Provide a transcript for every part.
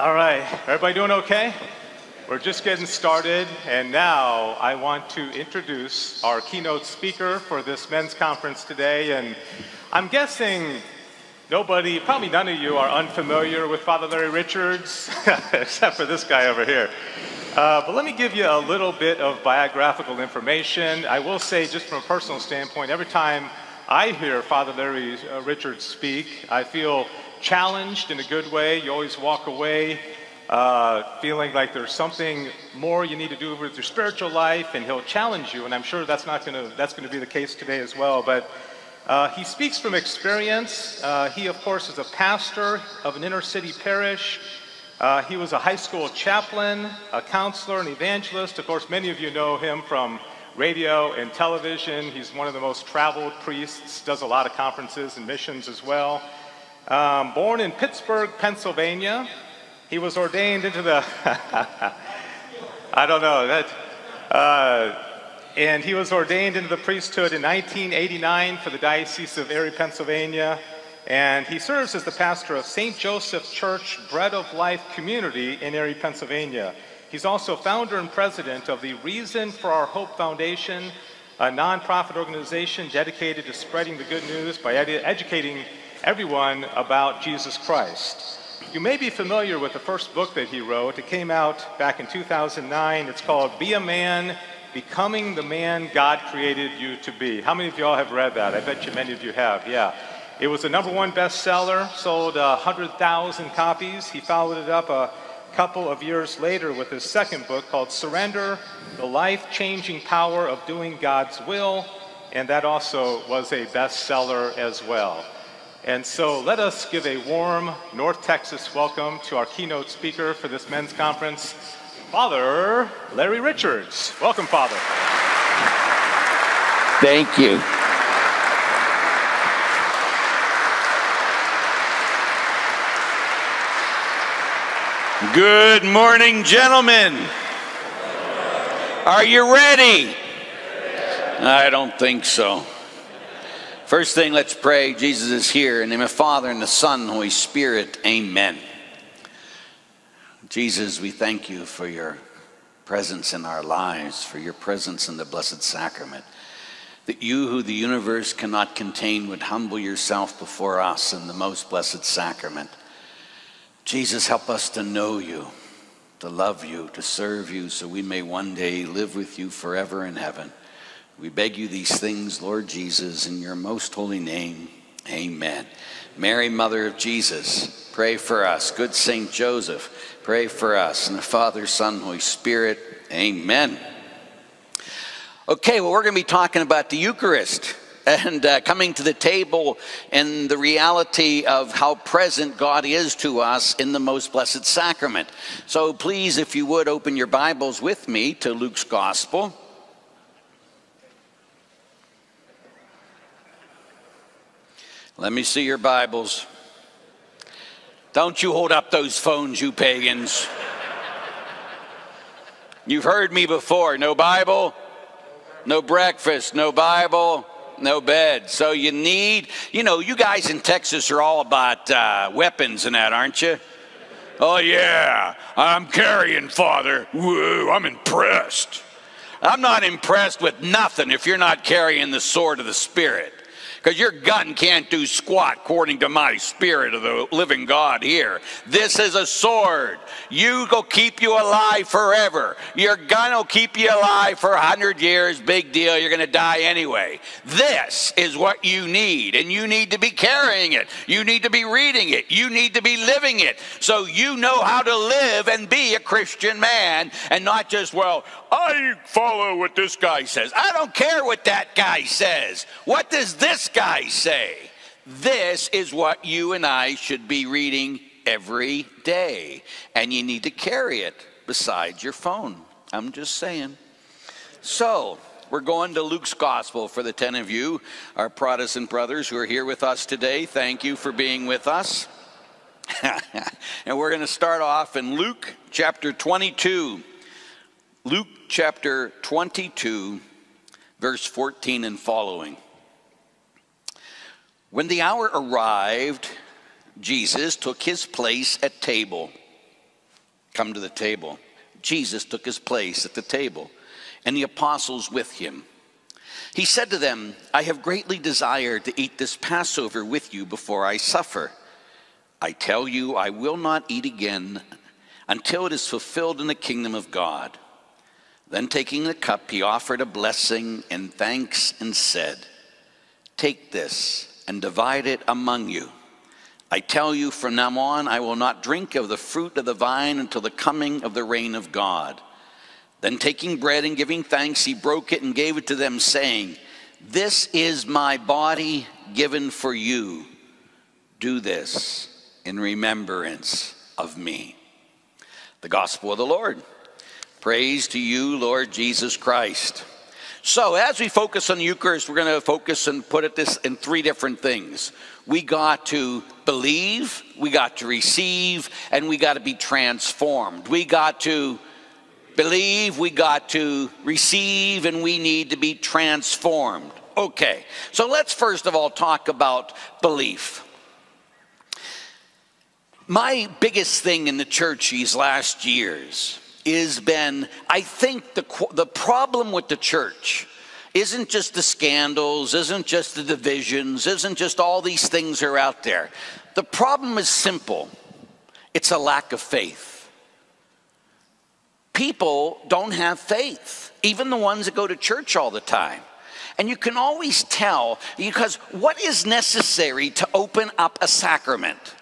All right, everybody doing okay? We're just getting started, and now I want to introduce our keynote speaker for this men's conference today. And I'm guessing nobody, probably none of you, are unfamiliar with Father Larry Richards, except for this guy over here. Uh, but let me give you a little bit of biographical information. I will say, just from a personal standpoint, every time I hear Father Larry uh, Richards speak, I feel challenged in a good way. You always walk away uh, feeling like there's something more you need to do with your spiritual life, and he'll challenge you. And I'm sure that's not going to that's going to be the case today as well. But uh, he speaks from experience. Uh, he, of course, is a pastor of an inner city parish. Uh, he was a high school chaplain, a counselor, an evangelist. Of course, many of you know him from radio and television. He's one of the most traveled priests, does a lot of conferences and missions as well. Um, born in Pittsburgh, Pennsylvania, he was ordained into the, I don't know, that, uh, and he was ordained into the priesthood in 1989 for the Diocese of Erie, Pennsylvania. And he serves as the pastor of St. Joseph Church Bread of Life Community in Erie, Pennsylvania. He's also founder and president of the Reason for Our Hope Foundation, a nonprofit organization dedicated to spreading the good news by ed- educating everyone about Jesus Christ. You may be familiar with the first book that he wrote. It came out back in 2009. It's called Be a Man, Becoming the Man God Created You to Be. How many of you all have read that? I bet you many of you have, yeah. It was a number one bestseller, sold uh, 100,000 copies. He followed it up a couple of years later with his second book called Surrender The Life Changing Power of Doing God's Will, and that also was a bestseller as well. And so let us give a warm North Texas welcome to our keynote speaker for this men's conference, Father Larry Richards. Welcome, Father. Thank you. Good morning, gentlemen. Are you ready? I don't think so. First thing, let's pray. Jesus is here. In the name of the Father, and the Son, and the Holy Spirit. Amen. Jesus, we thank you for your presence in our lives, for your presence in the Blessed Sacrament. That you, who the universe cannot contain, would humble yourself before us in the most blessed sacrament. Jesus, help us to know you, to love you, to serve you, so we may one day live with you forever in heaven. We beg you these things, Lord Jesus, in your most holy name. Amen. Mary, Mother of Jesus, pray for us. Good Saint Joseph, pray for us. And the Father, Son, Holy Spirit, amen. Okay, well, we're going to be talking about the Eucharist and uh, coming to the table and the reality of how present God is to us in the most blessed sacrament. So please, if you would, open your Bibles with me to Luke's Gospel. Let me see your Bibles. Don't you hold up those phones, you pagans. You've heard me before no Bible, no breakfast, no Bible, no bed. So you need, you know, you guys in Texas are all about uh, weapons and that, aren't you? Oh, yeah, I'm carrying, Father. Whoa, I'm impressed. I'm not impressed with nothing if you're not carrying the sword of the Spirit because your gun can't do squat according to my spirit of the living God here. This is a sword. You go keep you alive forever. Your gun will keep you alive for a hundred years. Big deal. You're going to die anyway. This is what you need, and you need to be carrying it. You need to be reading it. You need to be living it, so you know how to live and be a Christian man, and not just well. I follow what this guy says. I don't care what that guy says. What does this guy say? This is what you and I should be reading every day. And you need to carry it beside your phone. I'm just saying. So, we're going to Luke's Gospel for the 10 of you, our Protestant brothers who are here with us today. Thank you for being with us. and we're going to start off in Luke chapter 22. Luke chapter 22, verse 14 and following. When the hour arrived, Jesus took his place at table. come to the table. Jesus took his place at the table, and the apostles with him. He said to them, I have greatly desired to eat this Passover with you before I suffer. I tell you, I will not eat again until it is fulfilled in the kingdom of God. Then, taking the cup, he offered a blessing and thanks and said, Take this and divide it among you. I tell you, from now on, I will not drink of the fruit of the vine until the coming of the reign of God. Then, taking bread and giving thanks, he broke it and gave it to them, saying, This is my body given for you. Do this in remembrance of me. The Gospel of the Lord. Praise to you, Lord Jesus Christ. So, as we focus on the Eucharist, we're going to focus and put it this in three different things. We got to believe, we got to receive, and we got to be transformed. We got to believe, we got to receive, and we need to be transformed. Okay, so let's first of all talk about belief. My biggest thing in the church these last years is been, I think the, the problem with the church isn't just the scandals, isn't just the divisions, isn't just all these things are out there. The problem is simple it's a lack of faith. People don't have faith, even the ones that go to church all the time. And you can always tell because what is necessary to open up a sacrament?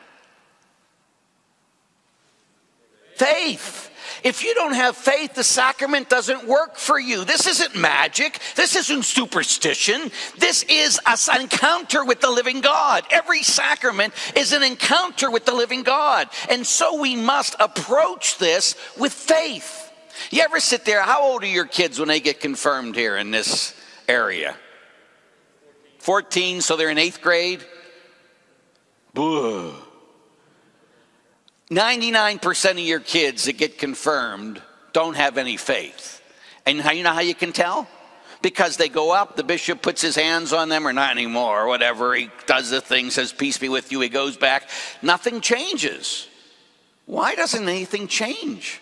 Faith. If you don't have faith, the sacrament doesn't work for you. This isn't magic. This isn't superstition. This is an encounter with the living God. Every sacrament is an encounter with the living God. And so we must approach this with faith. You ever sit there? How old are your kids when they get confirmed here in this area? 14, so they're in eighth grade? Boo. 99% of your kids that get confirmed don't have any faith. And how you know how you can tell? Because they go up, the bishop puts his hands on them, or not anymore, or whatever. He does the thing, says, Peace be with you. He goes back. Nothing changes. Why doesn't anything change?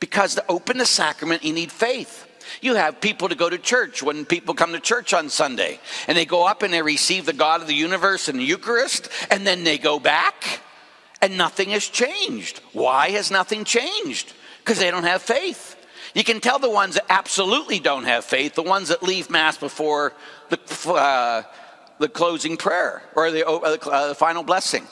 Because to open the sacrament, you need faith. You have people to go to church when people come to church on Sunday, and they go up and they receive the God of the universe in the Eucharist, and then they go back and nothing has changed. Why has nothing changed? Because they don't have faith. You can tell the ones that absolutely don't have faith, the ones that leave Mass before the, uh, the closing prayer or the, uh, the final blessing.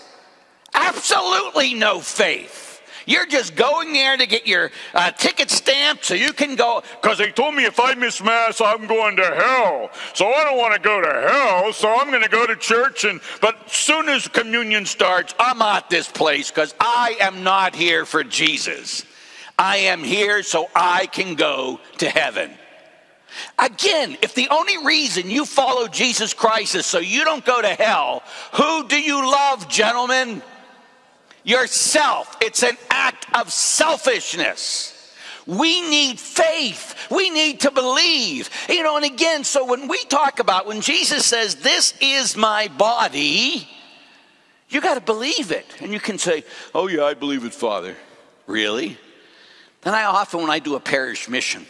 Absolutely no faith. You're just going there to get your uh, ticket stamped so you can go. Because they told me if I miss Mass, I'm going to hell. So I don't want to go to hell. So I'm going to go to church. And But soon as communion starts, I'm at this place because I am not here for Jesus. I am here so I can go to heaven. Again, if the only reason you follow Jesus Christ is so you don't go to hell, who do you love, gentlemen? Yourself. It's an act of selfishness. We need faith. We need to believe. You know, and again, so when we talk about when Jesus says, This is my body, you got to believe it. And you can say, Oh, yeah, I believe it, Father. Really? And I often, when I do a parish mission,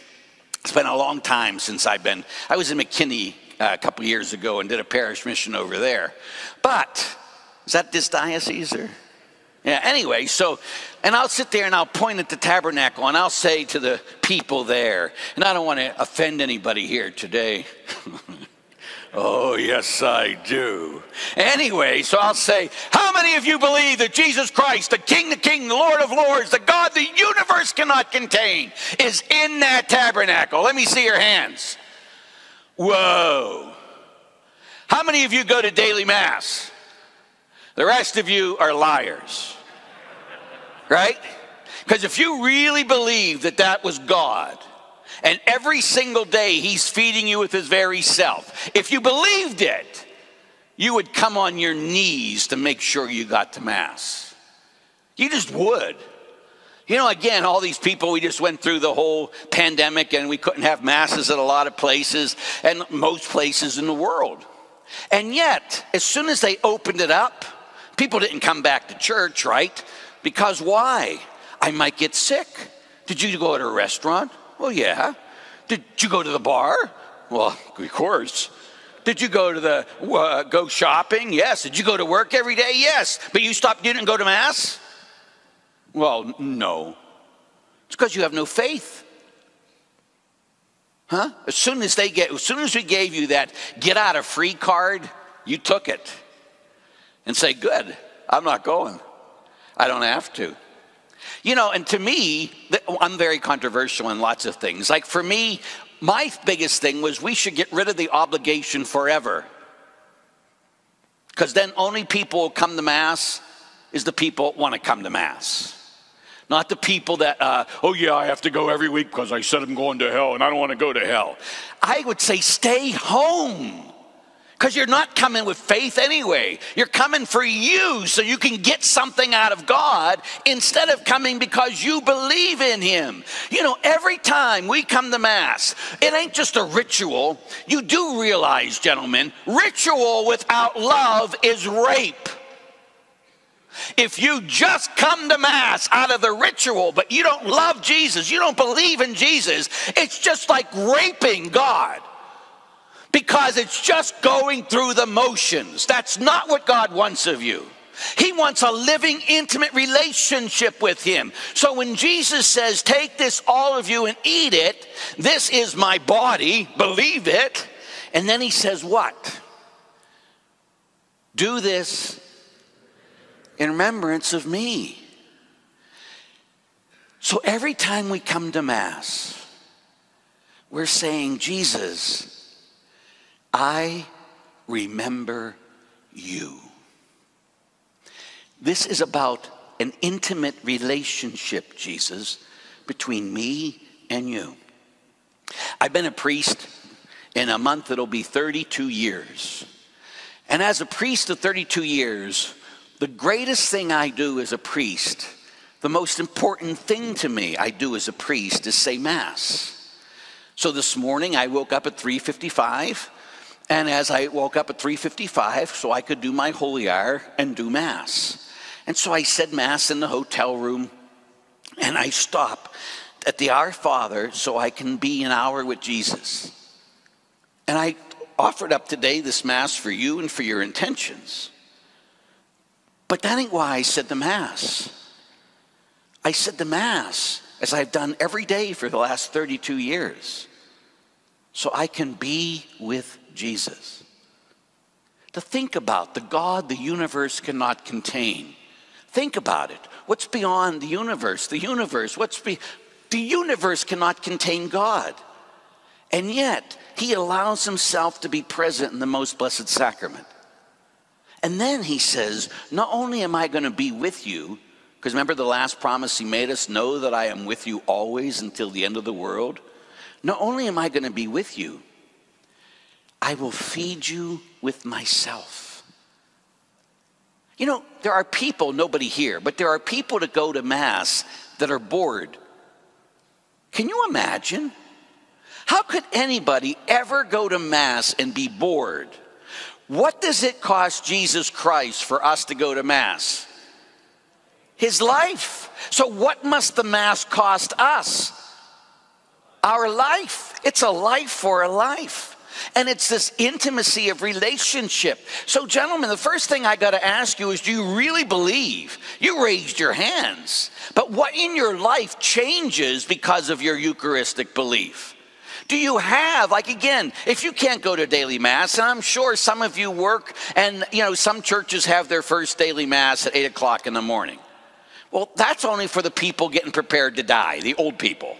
it's been a long time since I've been, I was in McKinney uh, a couple years ago and did a parish mission over there. But, is that this diocese or? Yeah, anyway, so, and I'll sit there and I'll point at the tabernacle and I'll say to the people there, and I don't want to offend anybody here today. oh, yes, I do. Anyway, so I'll say, How many of you believe that Jesus Christ, the King, the King, the Lord of Lords, the God the universe cannot contain, is in that tabernacle? Let me see your hands. Whoa. How many of you go to daily mass? The rest of you are liars. Right? Because if you really believe that that was God, and every single day he's feeding you with his very self, if you believed it, you would come on your knees to make sure you got to Mass. You just would. You know, again, all these people, we just went through the whole pandemic and we couldn't have masses at a lot of places and most places in the world. And yet, as soon as they opened it up, People didn't come back to church, right? Because why? I might get sick. Did you go to a restaurant? Well, yeah. Did you go to the bar? Well, of course. Did you go to the uh, go shopping? Yes. Did you go to work every day? Yes. But you stopped. You didn't go to mass. Well, no. It's because you have no faith. Huh? As soon as they get, as soon as we gave you that get out of free card, you took it and say, "Good, I'm not going. I don't have to." You know, and to me, I'm very controversial in lots of things. Like for me, my biggest thing was we should get rid of the obligation forever. Because then only people who come to Mass is the people want to come to Mass. Not the people that, uh, oh yeah, I have to go every week because I said I'm going to hell and I don't want to go to hell. I would say stay home because you're not coming with faith anyway. You're coming for you so you can get something out of God instead of coming because you believe in Him. You know, every time we come to Mass, it ain't just a ritual. You do realize, gentlemen, ritual without love is rape. If you just come to Mass out of the ritual, but you don't love Jesus, you don't believe in Jesus, it's just like raping God because it's just going through the motions. That's not what God wants of you. He wants a living, intimate relationship with Him. So when Jesus says, Take this, all of you, and eat it, this is my body, believe it. And then He says, What? Do this in remembrance of me. So every time we come to Mass, we're saying, Jesus, I remember you. This is about an intimate relationship, Jesus, between me and you. I've been a priest in a month, it'll be 32 years. And as a priest of 32 years, the greatest thing I do as a priest, the most important thing to me I do as a priest is say Mass. So this morning I woke up at 355 and as I woke up at 3:55 so I could do my holy hour and do mass. And so I said mass in the hotel room and I stop at the Our Father so I can be an hour with Jesus. And I offered up today this mass for you and for your intentions. But that ain't why I said the mass. I said the mass as I've done every day for the last 32 years. So I can be with Jesus. To think about the God the universe cannot contain. Think about it. What's beyond the universe? The universe, what's be the universe cannot contain God. And yet, he allows himself to be present in the most blessed sacrament. And then he says, Not only am I going to be with you, because remember the last promise he made us know that I am with you always until the end of the world. Not only am I going to be with you, I will feed you with myself. You know, there are people, nobody here, but there are people that go to Mass that are bored. Can you imagine? How could anybody ever go to Mass and be bored? What does it cost Jesus Christ for us to go to Mass? His life. So, what must the Mass cost us? Our life. It's a life for a life. And it's this intimacy of relationship. So, gentlemen, the first thing I got to ask you is do you really believe? You raised your hands. But what in your life changes because of your Eucharistic belief? Do you have, like again, if you can't go to daily mass, and I'm sure some of you work, and you know, some churches have their first daily mass at 8 o'clock in the morning. Well, that's only for the people getting prepared to die, the old people.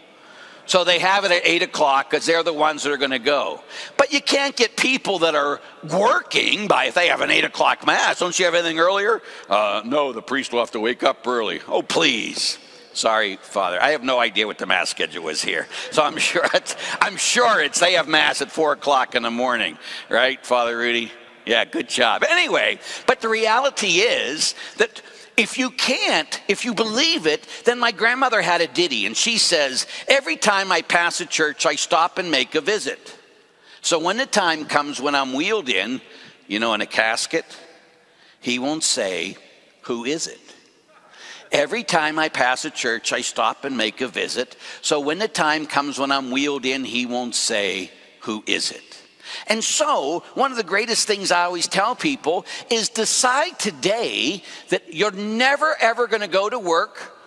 So they have it at 8 o'clock because they're the ones that are going to go. But you can't get people that are working by if they have an 8 o'clock mass. Don't you have anything earlier? Uh, no, the priest will have to wake up early. Oh, please. Sorry, Father. I have no idea what the mass schedule is here. So I'm sure it's, I'm sure it's they have mass at 4 o'clock in the morning, right, Father Rudy? Yeah, good job. Anyway, but the reality is that if you can't, if you believe it, then my grandmother had a ditty, and she says, Every time I pass a church, I stop and make a visit. So when the time comes when I'm wheeled in, you know, in a casket, he won't say, Who is it? every time I pass a church, I stop and make a visit. So when the time comes when I'm wheeled in, he won't say, Who is it? And so, one of the greatest things I always tell people is decide today that you're never ever going to go to work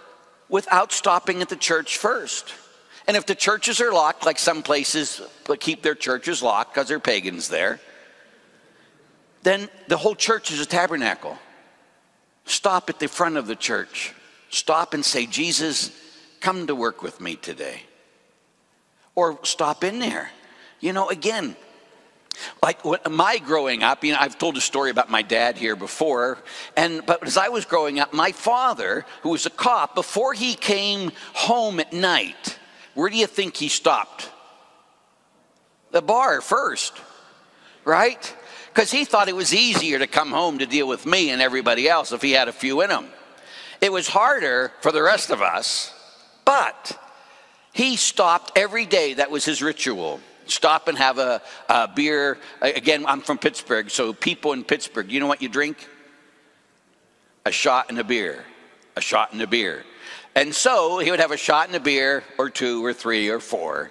without stopping at the church first. And if the churches are locked, like some places keep their churches locked because they're pagans there, then the whole church is a tabernacle. Stop at the front of the church. Stop and say, Jesus, come to work with me today. Or stop in there. You know, again, like when, my growing up, you know, I've told a story about my dad here before, and but as I was growing up, my father, who was a cop, before he came home at night, where do you think he stopped? The bar first, right? Because he thought it was easier to come home to deal with me and everybody else if he had a few in him. It was harder for the rest of us, but he stopped every day. That was his ritual stop and have a, a, beer. Again, I'm from Pittsburgh, so people in Pittsburgh, you know what you drink? A shot and a beer. A shot and a beer. And so he would have a shot and a beer, or two, or three, or four.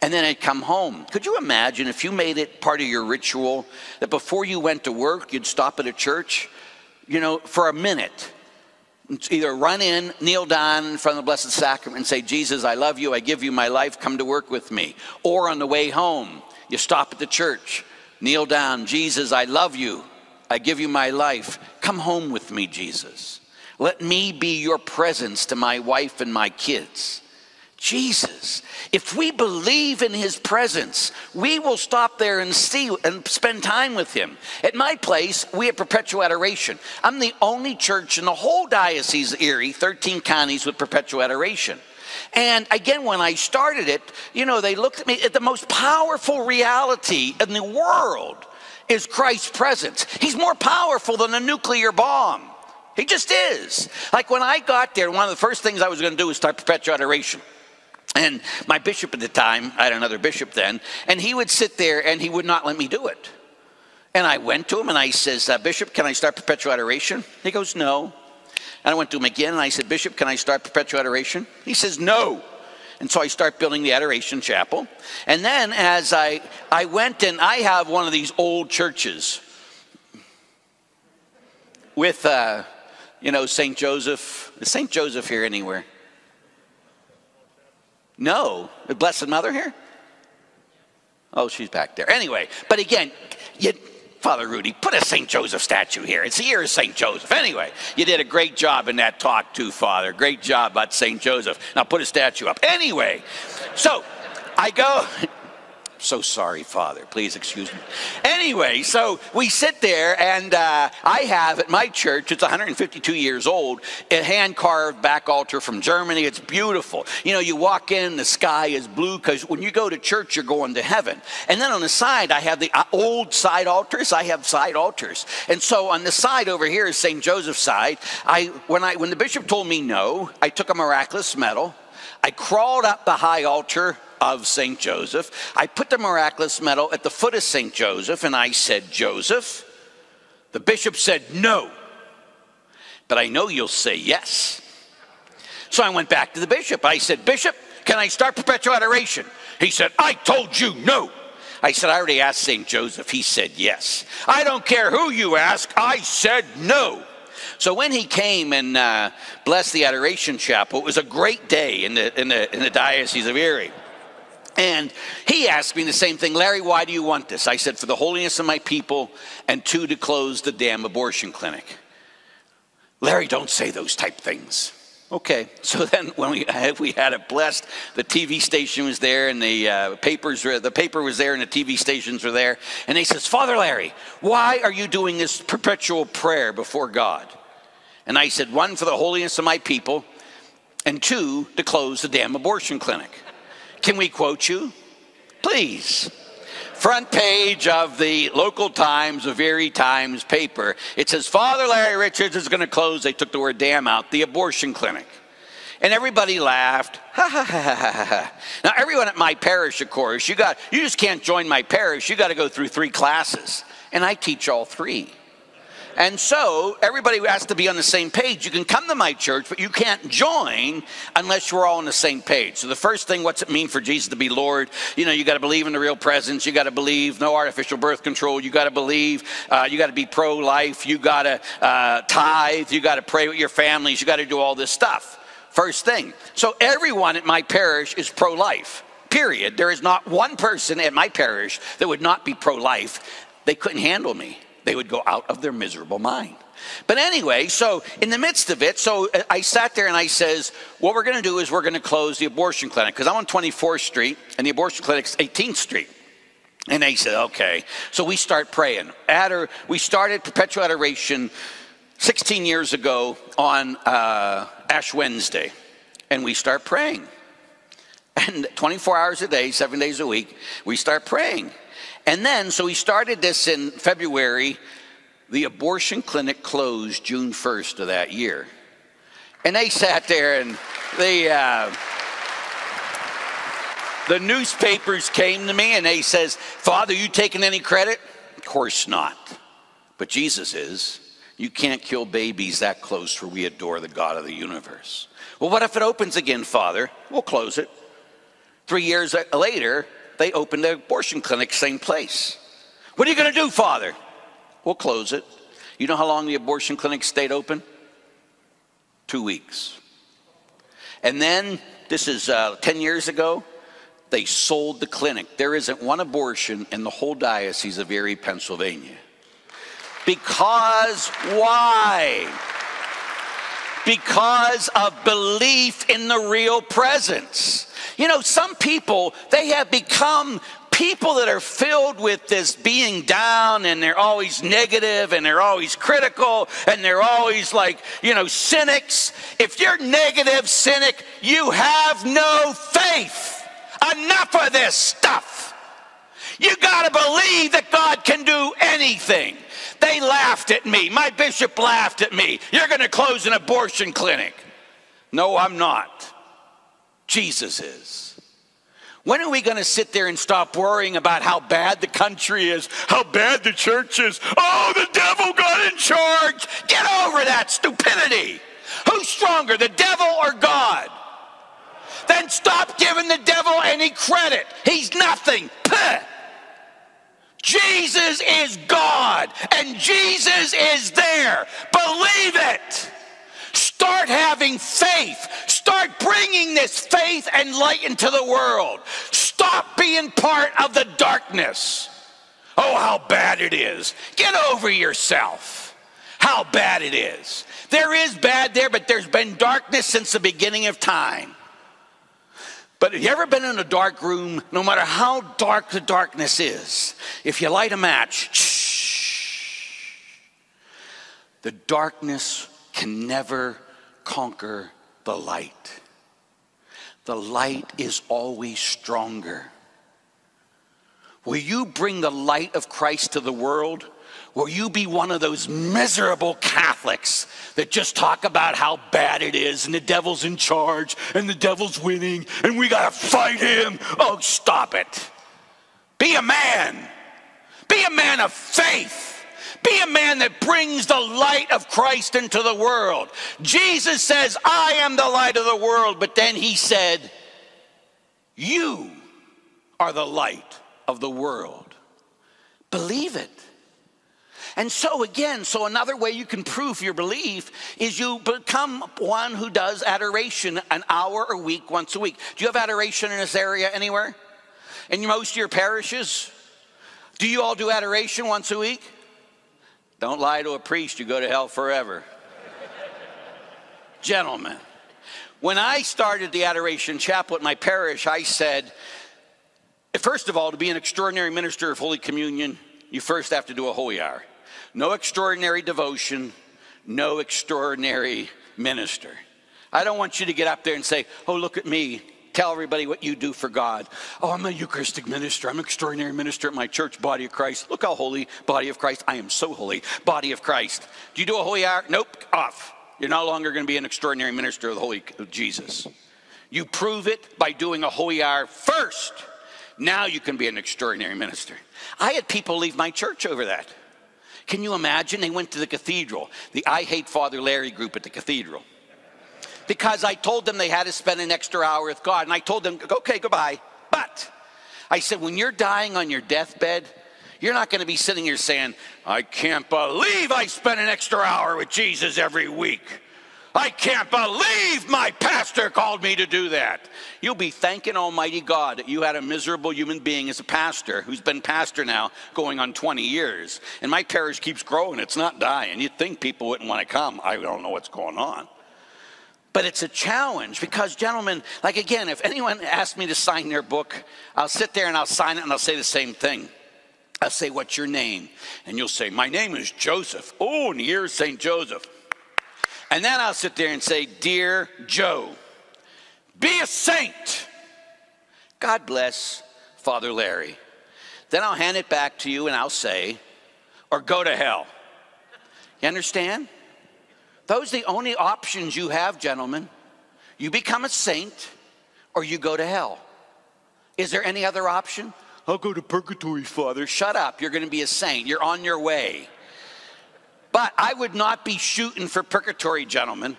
And then I'd come home. Could you imagine if you made it part of your ritual that before you went to work, you'd stop at a church, you know, for a minute either run in, kneel down in front of the Blessed Sacrament and say, Jesus, I love you, I give you my life, come to work with me. Or on the way home, you stop at the church, kneel down, Jesus, I love you, I give you my life, come home with me, Jesus. Let me be your presence to my wife and my kids. Jesus. If we believe in his presence, we will stop there and see and spend time with him. At my place, we have perpetual adoration. I'm the only church in the whole diocese of Erie, 13 counties with perpetual adoration. And again, when I started it, you know, they looked at me at the most powerful reality in the world is Christ's presence. He's more powerful than a nuclear bomb. He just is. Like when I got there, one of the first things I was going to do was start perpetual adoration. And my bishop at the time, I had another bishop then, and he would sit there and he would not let me do it. And I went to him and I says, uh, Bishop, can I start perpetual adoration? He goes, no. And I went to him again and I said, Bishop, can I start perpetual adoration? He says, no. And so I start building the adoration chapel. And then as I, I went and I have one of these old churches with, uh, you know, St. Joseph. Is St. Joseph here anywhere? No. The Blessed Mother here? Oh, she's back there. Anyway, but again, you, Father Rudy, put a St. Joseph statue here. It's here is St. Joseph. Anyway, you did a great job in that talk too, Father. Great job about St. Joseph. Now put a statue up. Anyway, so I go, so sorry, Father. Please excuse me. Anyway, so we sit there, and uh, I have at my church, it's 152 years old, a hand carved back altar from Germany. It's beautiful. You know, you walk in, the sky is blue because when you go to church, you're going to heaven. And then on the side, I have the uh, old side altars. I have side altars. And so on the side over here is St. Joseph's side. I, when, I, when the bishop told me no, I took a miraculous medal. I crawled up the high altar of St. Joseph. I put the miraculous medal at the foot of St. Joseph and I said, Joseph. The bishop said, no. But I know you'll say yes. So I went back to the bishop. I said, Bishop, can I start perpetual adoration? He said, I told you no. I said, I already asked St. Joseph. He said yes. I don't care who you ask. I said no. So when he came and uh, blessed the Adoration Chapel, it was a great day in the, in the, in the Diocese of Erie. And he asked me the same thing Larry, why do you want this? I said, for the holiness of my people, and two, to close the damn abortion clinic. Larry, don't say those type things. Okay, so then when we had, we had it blessed, the TV station was there, and the uh, papers were, the paper was there, and the TV stations were there, and he says, Father Larry, why are you doing this perpetual prayer before God? And I said, one for the holiness of my people, and two to close the damn abortion clinic. Can we quote you? Please. Front page of the local Times, of Erie Times paper. It says, Father Larry Richards is going to close, they took the word damn out, the abortion clinic. And everybody laughed. Ha ha ha ha ha. Now, everyone at my parish, of course, you got you just can't join my parish. You got to go through three classes. And I teach all three. And so everybody has to be on the same page. You can come to my church, but you can't join unless you're all on the same page. So the first thing, what's it mean for Jesus to be Lord? You know, you got to believe in the real presence. You got to believe no artificial birth control. You got to believe. Uh, you got to be pro-life. You got to uh, tithe. You got to pray with your families. You got to do all this stuff. First thing. So everyone at my parish is pro-life. Period. There is not one person at my parish that would not be pro-life. They couldn't handle me they would go out of their miserable mind. But anyway, so in the midst of it, so I sat there and I says, what we're going to do is we're going to close the abortion clinic because I'm on 24th Street and the abortion clinic's 18th Street. And they said, okay. So we start praying. Adder, we started perpetual adoration 16 years ago on uh, Ash Wednesday, and we start praying. And 24 hours a day, seven days a week, we start praying. And then, so he started this in February. The abortion clinic closed June 1st of that year. And they sat there and they, uh, the newspapers came to me and they says, Father, you taking any credit? Of course not. But Jesus is. You can't kill babies that close, for we adore the God of the universe. Well, what if it opens again, Father? We'll close it. Three years later, they opened the abortion clinic, same place. What are you going to do, Father? We'll close it. You know how long the abortion clinic stayed open? Two weeks. And then, this is uh, 10 years ago, they sold the clinic. There isn't one abortion in the whole diocese of Erie, Pennsylvania. Because why? Because of belief in the real presence. You know, some people, they have become people that are filled with this being down and they're always negative and they're always critical and they're always like, you know, cynics. If you're negative, cynic, you have no faith. Enough of this stuff. You got to believe that God can do anything. They laughed at me. My bishop laughed at me. You're going to close an abortion clinic. No, I'm not. Jesus is. When are we going to sit there and stop worrying about how bad the country is, how bad the church is? Oh, the devil got in charge. Get over that stupidity. Who's stronger, the devil or God? Then stop giving the devil any credit. He's nothing. Puh. Jesus is God and Jesus is there. Believe it. Start having faith. Start bringing this faith and light into the world. Stop being part of the darkness. Oh, how bad it is. Get over yourself. How bad it is. There is bad there, but there's been darkness since the beginning of time. But have you ever been in a dark room, no matter how dark the darkness is, if you light a match, shh, the darkness can never conquer the light. The light is always stronger. Will you bring the light of Christ to the world? Will you be one of those miserable Catholics that just talk about how bad it is and the devil's in charge and the devil's winning and we got to fight him? Oh, stop it. Be a man. Be a man of faith. Be a man that brings the light of Christ into the world. Jesus says, I am the light of the world. But then he said, You are the light of the world. Believe it. And so, again, so another way you can prove your belief is you become one who does adoration an hour a week, once a week. Do you have adoration in this area anywhere? In most of your parishes? Do you all do adoration once a week? Don't lie to a priest, you go to hell forever. Gentlemen, when I started the Adoration Chapel at my parish, I said, first of all, to be an extraordinary minister of Holy Communion, you first have to do a holy hour. No extraordinary devotion, no extraordinary minister. I don't want you to get up there and say, Oh, look at me tell everybody what you do for God. Oh, I'm a Eucharistic minister. I'm an extraordinary minister at my church, Body of Christ. Look how holy, Body of Christ. I am so holy, Body of Christ. Do you do a holy hour? Nope, off. You're no longer going to be an extraordinary minister of the Holy of Jesus. You prove it by doing a holy hour first. Now you can be an extraordinary minister. I had people leave my church over that. Can you imagine? They went to the cathedral, the I Hate Father Larry group at the cathedral. Because I told them they had to spend an extra hour with God. And I told them, okay, goodbye. But I said, when you're dying on your deathbed, you're not going to be sitting here saying, I can't believe I spent an extra hour with Jesus every week. I can't believe my pastor called me to do that. You'll be thanking Almighty God that you had a miserable human being as a pastor who's been pastor now going on 20 years. And my parish keeps growing, it's not dying. You'd think people wouldn't want to come. I don't know what's going on. But it's a challenge because, gentlemen, like again, if anyone asks me to sign their book, I'll sit there and I'll sign it and I'll say the same thing. I'll say, What's your name? And you'll say, My name is Joseph. Oh, and here's St. Joseph. And then I'll sit there and say, Dear Joe, be a saint. God bless Father Larry. Then I'll hand it back to you and I'll say, or go to hell. You understand? Those are the only options you have, gentlemen. You become a saint or you go to hell. Is there any other option? I'll go to purgatory, Father. Shut up. You're going to be a saint. You're on your way. But I would not be shooting for purgatory, gentlemen,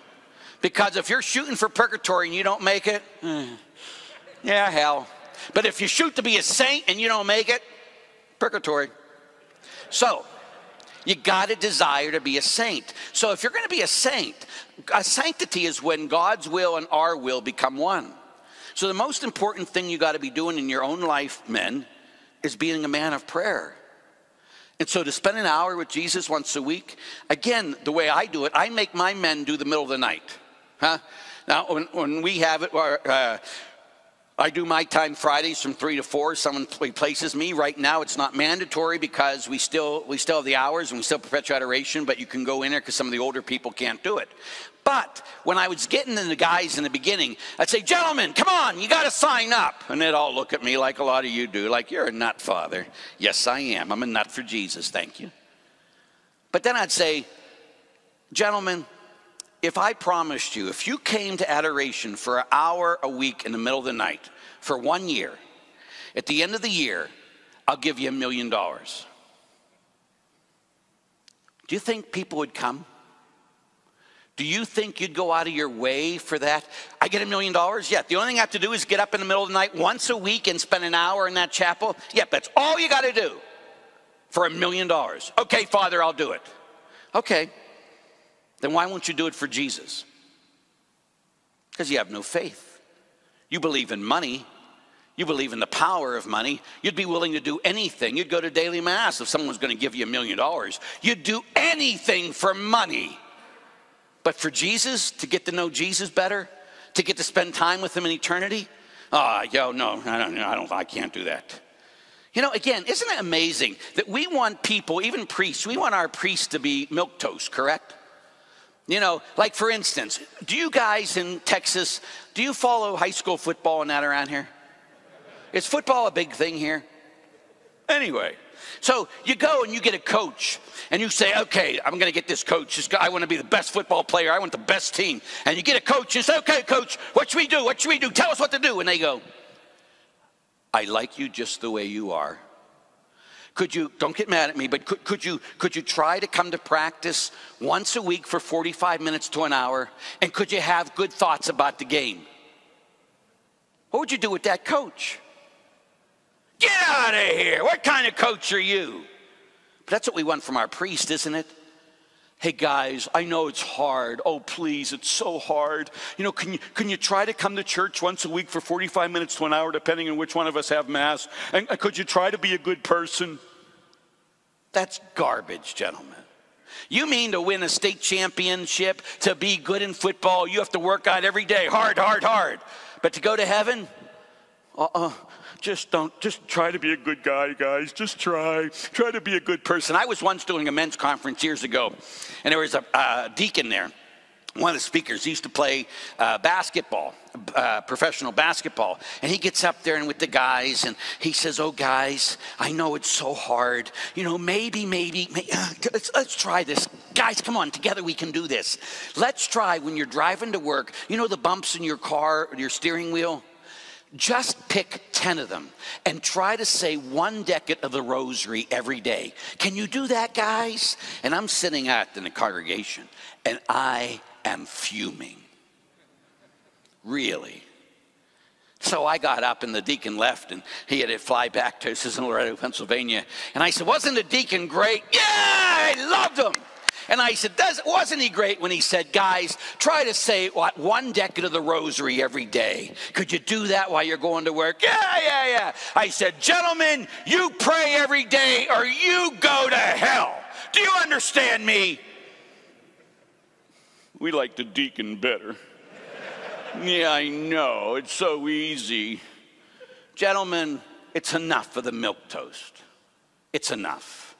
because if you're shooting for purgatory and you don't make it, eh, yeah, hell. But if you shoot to be a saint and you don't make it, purgatory. So, you got to desire to be a saint. So, if you're going to be a saint, a sanctity is when God's will and our will become one. So, the most important thing you got to be doing in your own life, men, is being a man of prayer. And so to spend an hour with Jesus once a week, again, the way I do it, I make my men do the middle of the night. Huh? Now, when, when we have it, uh, I do my time Fridays from three to four. Someone replaces me. Right now, it's not mandatory because we still we still have the hours and we still perpetual adoration. But you can go in there because some of the older people can't do it. But when I was getting in the guys in the beginning, I'd say, "Gentlemen, come on, you got to sign up." And they'd all look at me like a lot of you do, like you're a nut, father. Yes, I am. I'm a nut for Jesus. Thank you. But then I'd say, "Gentlemen." if I promised you, if you came to adoration for an hour a week in the middle of the night for one year, at the end of the year, I'll give you a million dollars. Do you think people would come? Do you think you'd go out of your way for that? I get a million dollars? Yeah. The only thing I have to do is get up in the middle of the night once a week and spend an hour in that chapel? Yep, that's all you got to do for a million dollars. Okay, Father, I'll do it. Okay then why won't you do it for Jesus? Because you have no faith. You believe in money. You believe in the power of money. You'd be willing to do anything. You'd go to daily mass if someone was going to give you a million dollars. You'd do anything for money. But for Jesus, to get to know Jesus better, to get to spend time with him in eternity, ah, oh, yo, no, I don't, I don't, I can't do that. You know, again, isn't it amazing that we want people, even priests, we want our priests to be milk correct? You know, like for instance, do you guys in Texas, do you follow high school football and that around here? Is football a big thing here? Anyway, so you go and you get a coach and you say, okay, I'm going to get this coach. This guy, I want to be the best football player. I want the best team. And you get a coach and say, okay, coach, what should we do? What should we do? Tell us what to do. And they go, I like you just the way you are. Could you, don't get mad at me, but could, could, you, could you try to come to practice once a week for 45 minutes to an hour? And could you have good thoughts about the game? What would you do with that coach? Get out of here. What kind of coach are you? But that's what we want from our priest, isn't it? Hey guys, I know it's hard. Oh, please, it's so hard. You know, can you, can you try to come to church once a week for 45 minutes to an hour, depending on which one of us have Mass? And could you try to be a good person? That's garbage, gentlemen. You mean to win a state championship, to be good in football, you have to work out every day, hard, hard, hard. But to go to heaven, uh uh-uh. uh just don't, just try to be a good guy, guys. Just try. Try to be a good person. I was once doing a men's conference years ago, and there was a, a deacon there. One of the speakers used to play uh, basketball, uh, professional basketball. And he gets up there and with the guys and he says, Oh, guys, I know it's so hard. You know, maybe, maybe, maybe uh, let's, let's try this. Guys, come on, together we can do this. Let's try when you're driving to work, you know, the bumps in your car, your steering wheel? Just pick 10 of them and try to say one decade of the rosary every day. Can you do that, guys? And I'm sitting out in the congregation and I am fuming. Really. So I got up and the deacon left and he had to fly back to Cincinnati, Pennsylvania. And I said, Wasn't the deacon great? Yeah, I loved him. And I said, Does, Wasn't he great when he said, Guys, try to say what, one decade of the rosary every day? Could you do that while you're going to work? Yeah, yeah, yeah. I said, Gentlemen, you pray every day or you go to hell. Do you understand me? We like the deacon better. yeah, I know. It's so easy. Gentlemen, it's enough for the milk toast. It's enough.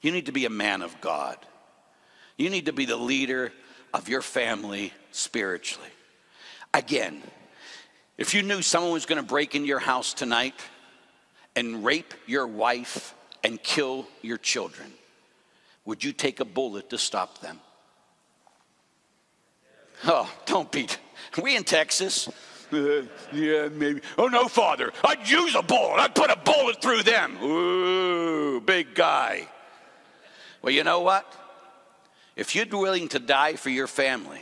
You need to be a man of God. You need to be the leader of your family spiritually. Again, if you knew someone was going to break into your house tonight and rape your wife and kill your children, would you take a bullet to stop them? Oh, don't be. We in Texas. Uh, yeah, maybe. Oh, no, Father. I'd use a bullet. I'd put a bullet through them. Ooh, big guy. Well, you know what? If you're willing to die for your family,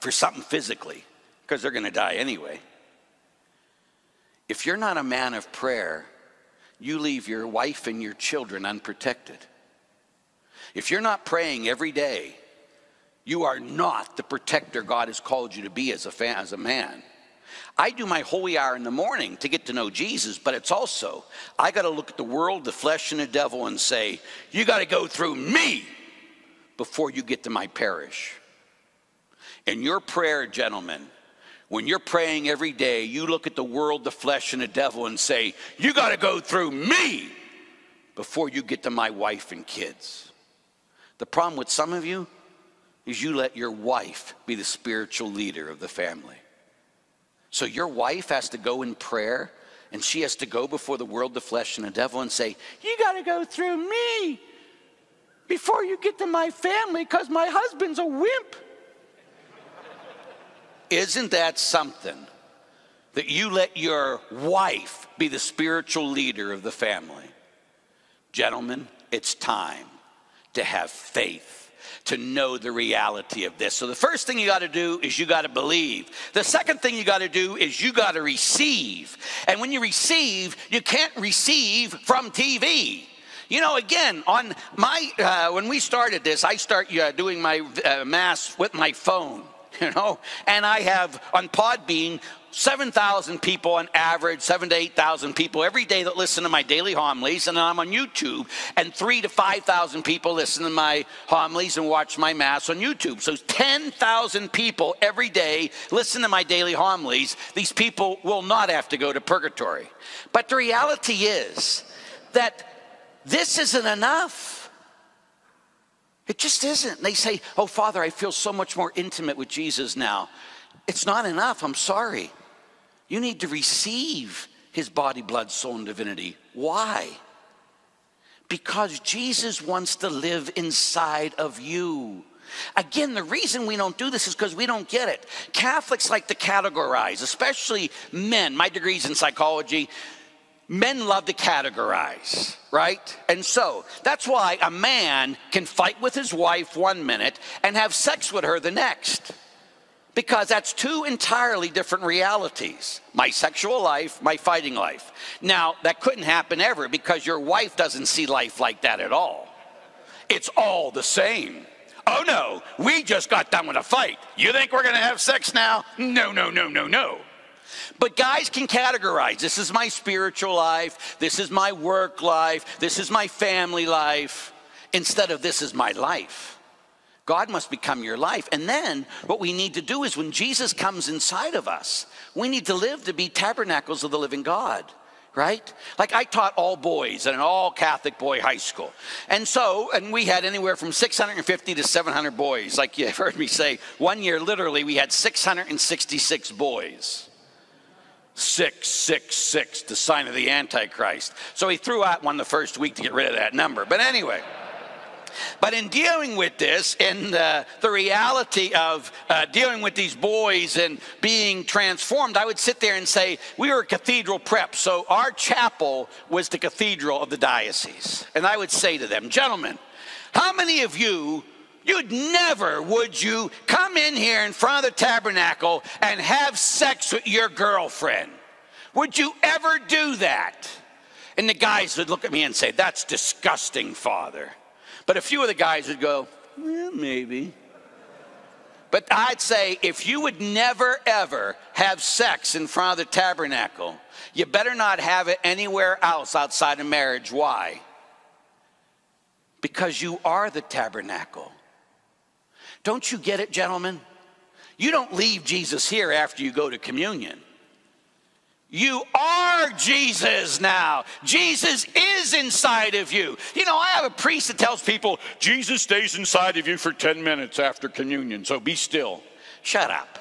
for something physically, because they're going to die anyway, if you're not a man of prayer, you leave your wife and your children unprotected. If you're not praying every day, you are not the protector God has called you to be as a, as a man. I do my holy hour in the morning to get to know Jesus, but it's also, I got to look at the world, the flesh, and the devil and say, You got to go through me before you get to my parish. In your prayer, gentlemen, when you're praying every day, you look at the world, the flesh, and the devil and say, You got to go through me before you get to my wife and kids. The problem with some of you is you let your wife be the spiritual leader of the family. So your wife has to go in prayer and she has to go before the world, the flesh, and the devil and say, You got to go through me before you get to my family because my husband's a wimp. Isn't that something that you let your wife be the spiritual leader of the family? Gentlemen, it's time to have faith to know the reality of this. So, the first thing you got to do is you got to believe. The second thing you got to do is you got to receive. And when you receive, you can't receive from TV. You know, again, on my uh, when we started this, I start uh, doing my uh, mass with my phone. You know, and I have on Podbean 7,000 people on average, seven to 8,000 people every day that listen to my daily homilies, and I'm on YouTube, and three to 5,000 people listen to my homilies and watch my Mass on YouTube. So 10,000 people every day listen to my daily homilies. These people will not have to go to purgatory. But the reality is that this isn't enough. It just isn't. They say, Oh, Father, I feel so much more intimate with Jesus now. It's not enough. I'm sorry. You need to receive his body, blood, soul, and divinity. Why? Because Jesus wants to live inside of you. Again, the reason we don't do this is because we don't get it. Catholics like to categorize, especially men. My degree's in psychology men love to categorize, right? And so that's why a man can fight with his wife one minute and have sex with her the next. Because that's two entirely different realities my sexual life, my fighting life. Now, that couldn't happen ever because your wife doesn't see life like that at all. It's all the same. Oh no, we just got done with a fight. You think we're gonna have sex now? No, no, no, no, no. But guys can categorize this is my spiritual life, this is my work life, this is my family life, instead of this is my life. God must become your life. And then what we need to do is when Jesus comes inside of us, we need to live to be tabernacles of the living God right? Like I taught all boys at an all Catholic boy high school. And so, and we had anywhere from 650 to 700 boys. Like you've heard me say, one year literally we had 666 boys. 666, the sign of the Antichrist. So he threw out one the first week to get rid of that number. But anyway, But in dealing with this uh, the reality of uh, dealing with these boys and being transformed, I would sit there and say, We were cathedral prep. So our chapel was the cathedral of the diocese. And I would say to them, Gentlemen, how many of you You'd never, would you, come in here in front of the tabernacle and have sex with your girlfriend? Would you ever do that? And the guys would look at me and say, That's disgusting, Father. But a few of the guys would go, well, maybe. But I'd say if you would never ever have sex in front of the tabernacle, you better not have it anywhere else outside of marriage. Why? Because you are the tabernacle. Don't you get it, gentlemen? You don't leave Jesus here after you go to communion. You are Jesus now. Jesus is inside of you. You know, I have a priest that tells people Jesus stays inside of you for 10 minutes after communion, so be still. Shut up.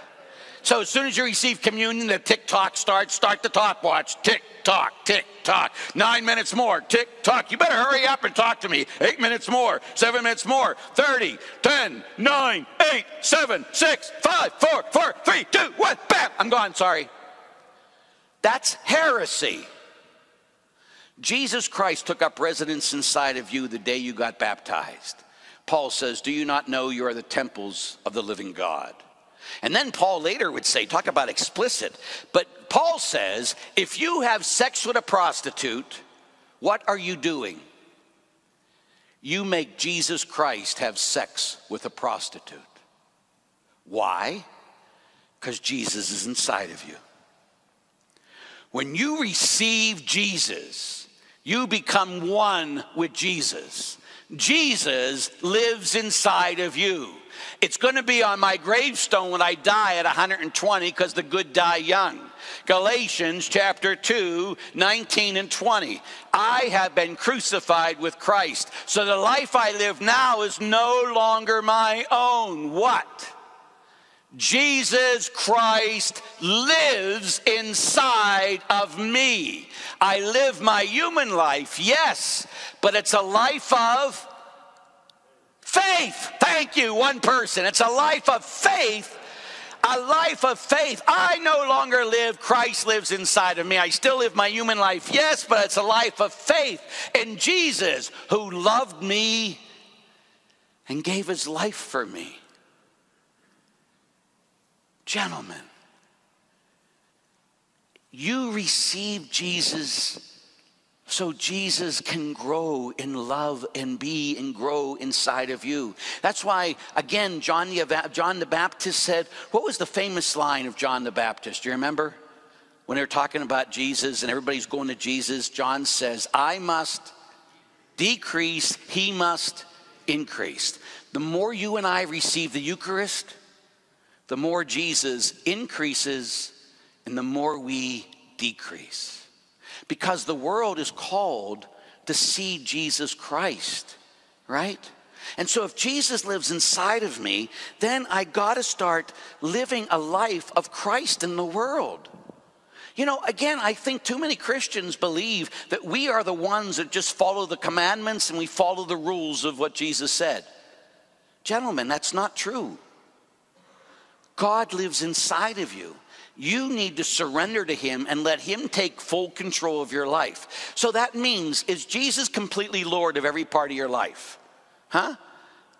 So as soon as you receive communion, the tick tock starts. Start the talk watch. Tick tock, tick tock. Nine minutes more. Tick tock. You better hurry up and talk to me. Eight minutes more. Seven minutes more. 30, 10, 9, 8, 7, 6, 5, 4, 4, 3, 2, 1. Bam! I'm gone. Sorry. That's heresy. Jesus Christ took up residence inside of you the day you got baptized. Paul says, Do you not know you are the temples of the living God? And then Paul later would say, talk about explicit, but Paul says, if you have sex with a prostitute, what are you doing? You make Jesus Christ have sex with a prostitute. Why? Because Jesus is inside of you. When you receive Jesus, you become one with Jesus. Jesus lives inside of you. It's going to be on my gravestone when I die at 120 because the good die young. Galatians chapter 2, 19 and 20. I have been crucified with Christ, so the life I live now is no longer my own. What? Jesus Christ lives inside of me. I live my human life, yes, but it's a life of Faith. Thank you, one person. It's a life of faith. A life of faith. I no longer live, Christ lives inside of me. I still live my human life, yes, but it's a life of faith in Jesus who loved me and gave his life for me. Gentlemen, you receive Jesus so Jesus can grow in love and be and grow inside of you. That's why, again, John the, John the Baptist said, what was the famous line of John the Baptist? Do you remember? When they were talking about Jesus and everybody's going to Jesus, John says, I must decrease, he must increase. The more you and I receive the Eucharist, the more Jesus increases and the more we decrease because the world is called to see Jesus Christ, right? And so if Jesus lives inside of me, then I got to start living a life of Christ in the world. You know, again, I think too many Christians believe that we are the ones that just follow the commandments and we follow the rules of what Jesus said. Gentlemen, that's not true. God lives inside of you you need to surrender to Him and let Him take full control of your life. So that means, is Jesus completely Lord of every part of your life? Huh?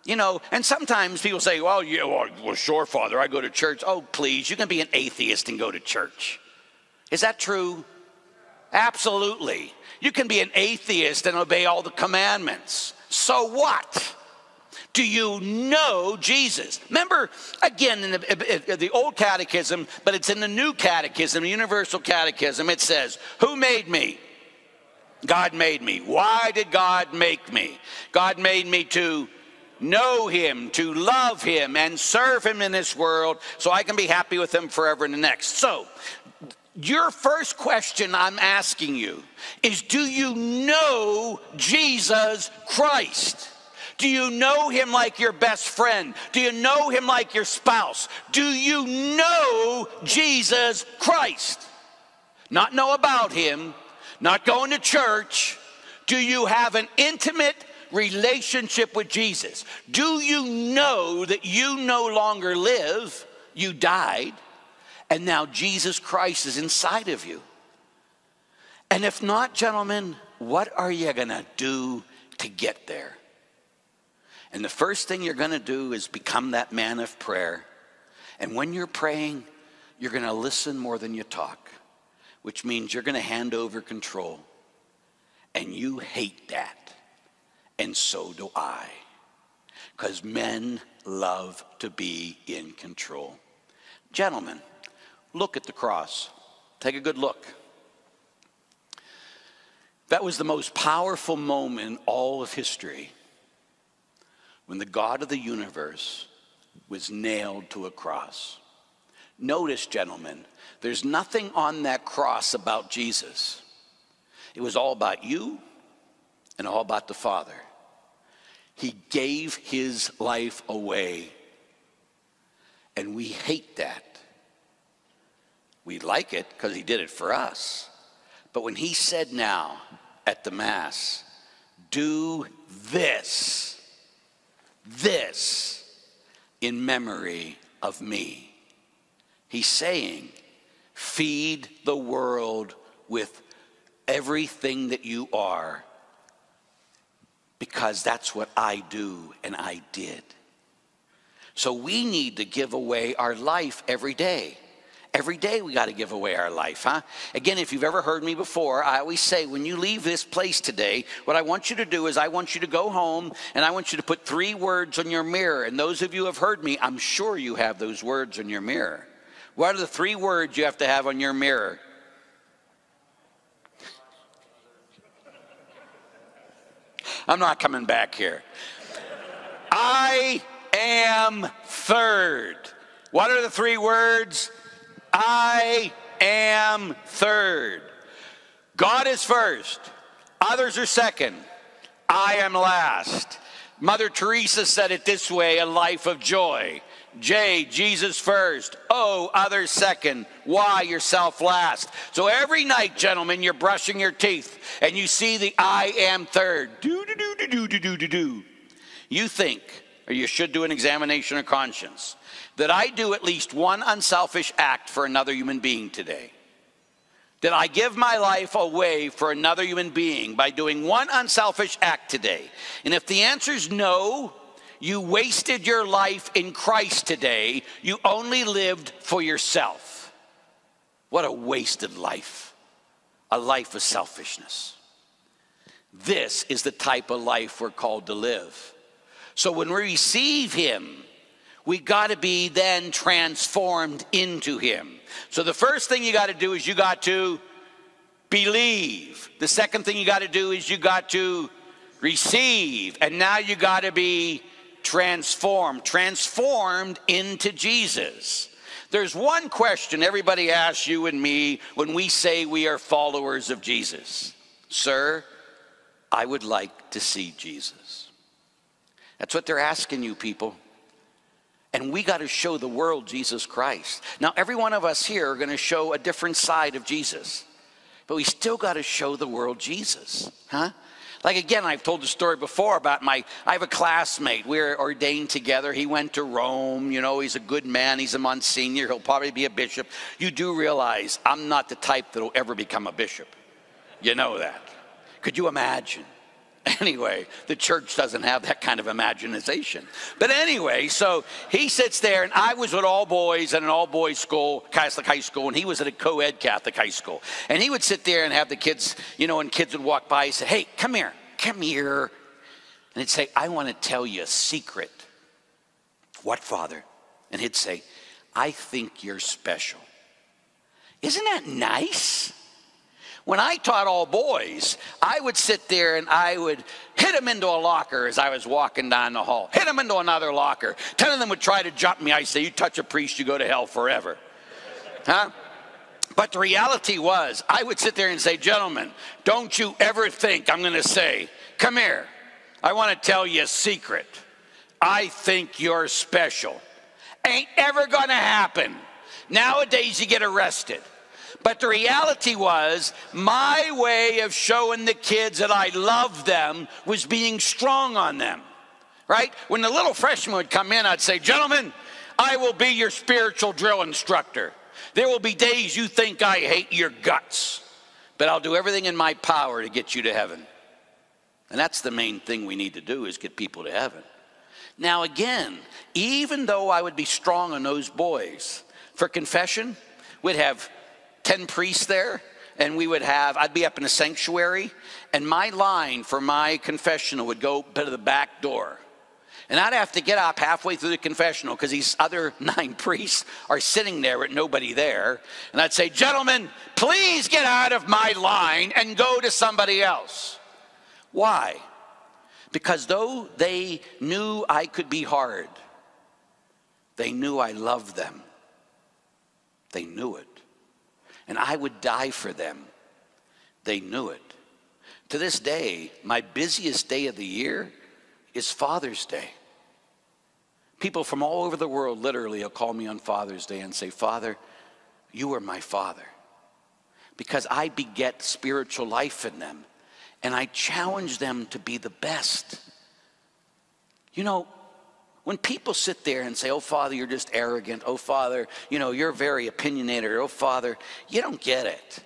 You know, and sometimes people say, well, yeah, well, sure, Father, I go to church. Oh, please, you can be an atheist and go to church. Is that true? Absolutely. You can be an atheist and obey all the commandments. So what? Do you know Jesus? Remember, again, in the, the, Old Catechism, but it's in the New Catechism, the Universal Catechism, it says, Who made me? God made me. Why did God make me? God made me to know Him, to love Him, and serve Him in this world so I can be happy with Him forever in the next. So, your first question I'm asking you is Do you know Jesus Christ? Do you know him like your best friend? Do you know him like your spouse? Do you know Jesus Christ? Not know about him, not going to church. Do you have an intimate, relationship with Jesus? Do you know that you no longer live? You died, and now Jesus Christ is inside of you. And if not, gentlemen, what are you going to do to get there? And the first thing you're going to do is become that man of prayer. And when you're praying, you're going to listen more than you talk, which means you're going to hand over control. And you hate that. And so do I. Because men love to be in control. Gentlemen, look at the cross. Take a good look. That was the most powerful moment in all of history when the God of the universe was nailed to a cross. Notice, gentlemen, there's nothing on that cross about Jesus. It was all about you and all about the Father. He gave his life away. And we hate that. We like it because he did it for us. But when he said now at the Mass, do this, this in memory of me, he's saying, feed the world with everything that you are because that's what I do and I did. So we need to give away our life every day. Every day we got to give away our life, huh? Again, if you've ever heard me before, I always say when you leave this place today, what I want you to do is I want you to go home and I want you to put three words on your mirror. And those of you who have heard me, I'm sure you have those words on your mirror. What are the three words you have to have on your mirror? I'm not coming back here. I am third. What are the three words? I am third. God is first, others are second. I am last. Mother Teresa said it this way a life of joy. J, Jesus first. O, others second. Y, yourself last. So every night, gentlemen, you're brushing your teeth and you see the I am third. Do, do, do, do, do, do, do, do. You think, or you should do an examination of conscience that I do at least one unselfish act for another human being today? Did I give my life away for another human being by doing one unselfish act today? And if the answer is no, you wasted your life in Christ today. You only lived for yourself. What a wasted life. A life of selfishness. This is the type of life we're called to live. So when we receive Him, we got to be then transformed into him. So the first thing you got to do is you got to believe. The second thing you got to do is you got to receive. And now you got to be transformed, transformed into Jesus. There's one question everybody asks you and me when we say we are followers of Jesus Sir, I would like to see Jesus. That's what they're asking you, people. And we got to show the world Jesus Christ. Now, every one of us here are going to show a different side of Jesus, but we still got to show the world Jesus, huh? Like again, I've told the story before about my, I have a classmate. We are ordained together. He went to Rome. You know, he's a good man. He's a Monsignor. He'll probably be a bishop. You do realize I'm not the type that'll ever become a bishop. You know that. Could you imagine? Anyway, the church doesn't have that kind of imagination. But anyway, so he sits there, and I was with all boys at an all boys school, Catholic high school, and he was at a co ed Catholic high school. And he would sit there and have the kids, you know, and kids would walk by, he said, Hey, come here, come here. And he'd say, I want to tell you a secret. What, Father? And he'd say, I think you're special. Isn't that nice? When I taught all boys, I would sit there and I would hit them into a locker as I was walking down the hall, hit them into another locker. Ten of them would try to jump me. I say, You touch a priest, you go to hell forever. Huh? But the reality was, I would sit there and say, Gentlemen, don't you ever think I'm going to say, Come here. I want to tell you a secret. I think you're special. Ain't ever going to happen. Nowadays, you get arrested. But the reality was, my way of showing the kids that I loved them was being strong on them, right? When the little freshman would come in, I'd say, Gentlemen, I will be your spiritual drill instructor. There will be days you think I hate your guts, but I'll do everything in my power to get you to heaven. And that's the main thing we need to do is get people to heaven. Now again, even though I would be strong on those boys, for confession, we'd have 10 priests there, and we would have, I'd be up in a sanctuary, and my line for my confessional would go to the back door. And I'd have to get up halfway through the confessional because these other nine priests are sitting there with nobody there. And I'd say, Gentlemen, please get out of my line and go to somebody else. Why? Because though they knew I could be hard, they knew I loved them. They knew it. And I would die for them. They knew it. To this day, my busiest day of the year is Father's Day. People from all over the world literally will call me on Father's Day and say, Father, you are my father. Because I beget spiritual life in them and I challenge them to be the best. You know, when people sit there and say, Oh, Father, you're just arrogant. Oh, Father, you know, you're very opinionated. Oh, Father, you don't get it.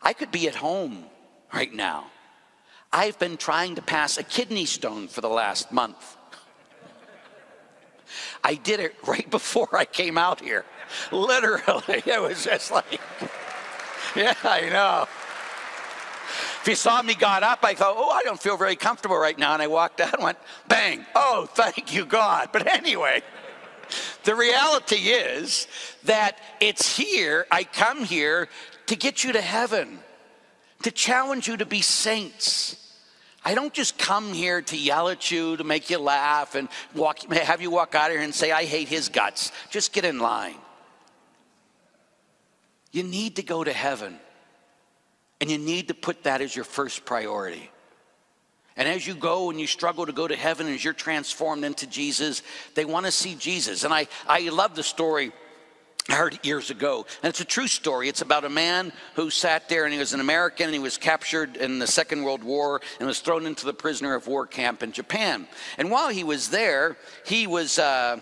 I could be at home right now. I've been trying to pass a kidney stone for the last month. I did it right before I came out here. Literally, it was just like, yeah, I know. If you saw me got up, I thought, oh, I don't feel very comfortable right now. And I walked out and went, bang, oh, thank you, God. But anyway, the reality is that it's here, I come here to get you to heaven, to challenge you to be saints. I don't just come here to yell at you, to make you laugh, and walk, have you walk out of here and say, I hate his guts. Just get in line. You need to go to heaven. And you need to put that as your first priority. And as you go and you struggle to go to heaven, as you're transformed into Jesus, they want to see Jesus. And I, I love the story I heard years ago. And it's a true story. It's about a man who sat there and he was an American and he was captured in the Second World War and was thrown into the prisoner of war camp in Japan. And while he was there, he was. Uh,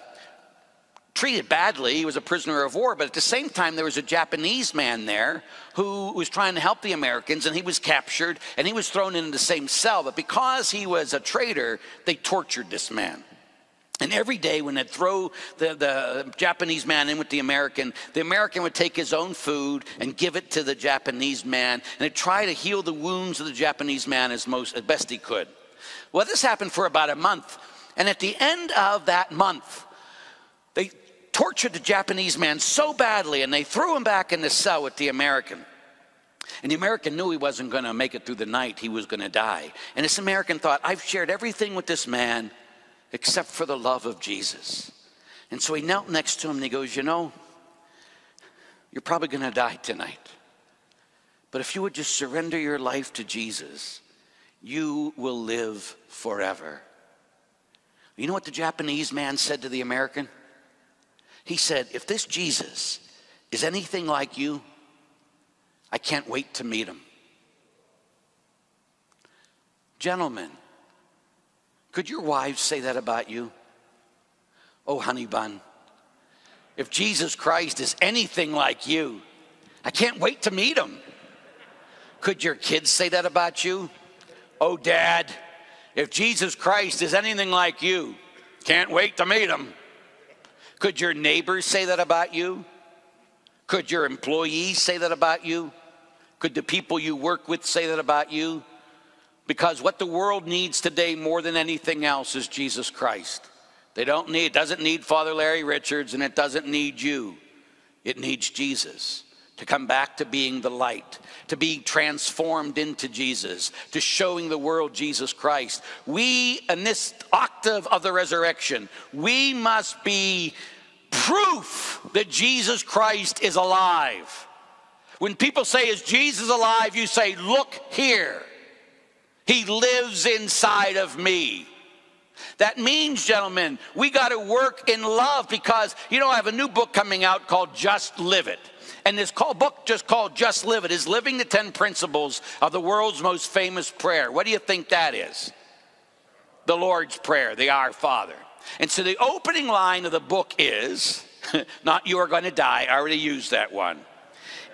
treated badly. He was a prisoner of war, but at the same time, there was a Japanese man there who was trying to help the Americans, and he was captured and he was thrown into the same cell. But because he was a traitor, they tortured this man. And every day, when they'd throw the, the Japanese man in with the American, the American would take his own food and give it to the Japanese man, and they'd try to heal the wounds of the Japanese man as, most, as best he could. Well, this happened for about a month. And at the end of that month, tortured the Japanese man so badly and they threw him back in the cell with the American. And the American knew he wasn't going to make it through the night, he was going to die. And this American thought, I've shared everything with this man except for the love of Jesus. And so he knelt next to him and he goes, You know, you're probably going to die tonight. But if you would just surrender your life to Jesus, you will live forever. You know what the Japanese man said to the American? He said, If this Jesus is anything like you, I can't wait to meet him. Gentlemen, could your wives say that about you? Oh, honey bun, if Jesus Christ is anything like you, I can't wait to meet him. Could your kids say that about you? Oh, dad, if Jesus Christ is anything like you, can't wait to meet him. Could your neighbors say that about you? Could your employees say that about you? Could the people you work with say that about you? Because what the world needs today more than anything else is Jesus Christ. They don't need, it doesn't need Father Larry Richards and it doesn't need you. It needs Jesus to come back to being the light, to be transformed into Jesus, to showing the world Jesus Christ. We, in this octave of the resurrection, we must be proof that Jesus Christ is alive. When people say, Is Jesus alive? you say, Look here. He lives inside of me. That means, gentlemen, we got to work in love because, you know, I have a new book coming out called Just Live It. And this call, book just called Just Live It is Living the 10 Principles of the World's Most Famous Prayer. What do you think that is? The Lord's Prayer, the Our Father. And so the opening line of the book is not you are going to die, I already used that one.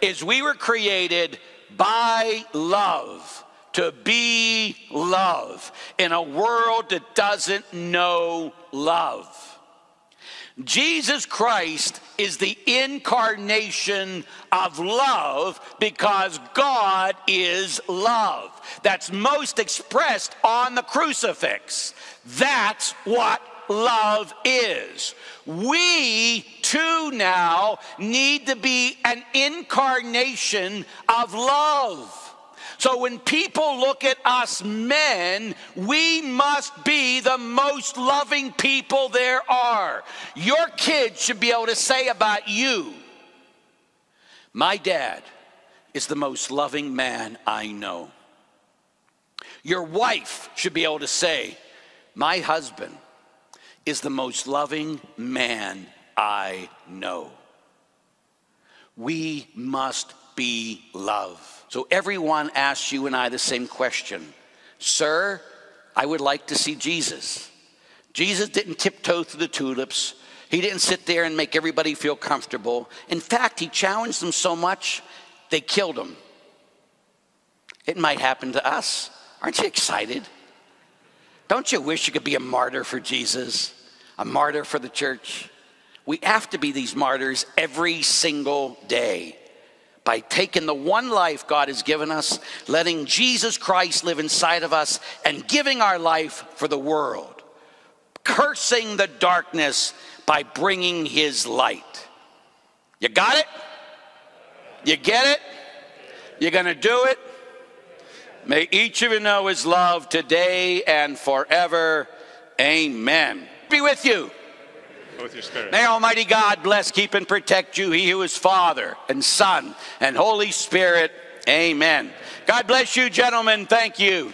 Is we were created by love to be love in a world that doesn't know love. Jesus Christ is the incarnation of love because God is love. That's most expressed on the crucifix. That's what love is. We too now need to be an incarnation of love. So when people look at us men, we must be the most loving people there are. Your kids should be able to say about you, my dad is the most loving man I know. Your wife should be able to say, my husband is the most loving man I know. We must be love. So everyone asks you and I the same question Sir, I would like to see Jesus. Jesus didn't tiptoe through the tulips. He didn't sit there and make everybody feel comfortable. In fact, he challenged them so much, they killed him. It might happen to us. Aren't you excited? Don't you wish you could be a martyr for Jesus, a martyr for the church? We have to be these martyrs every single day by taking the one life God has given us, letting Jesus Christ live inside of us, and giving our life for the world, cursing the darkness by bringing his light. You got it? You get it? You're going to do it? May each of you know his love today and forever. Amen. Be with you with your spirit. May Almighty God bless, keep, and protect you, He who is Father and Son and Holy Spirit. Amen. God bless you, gentlemen. Thank you.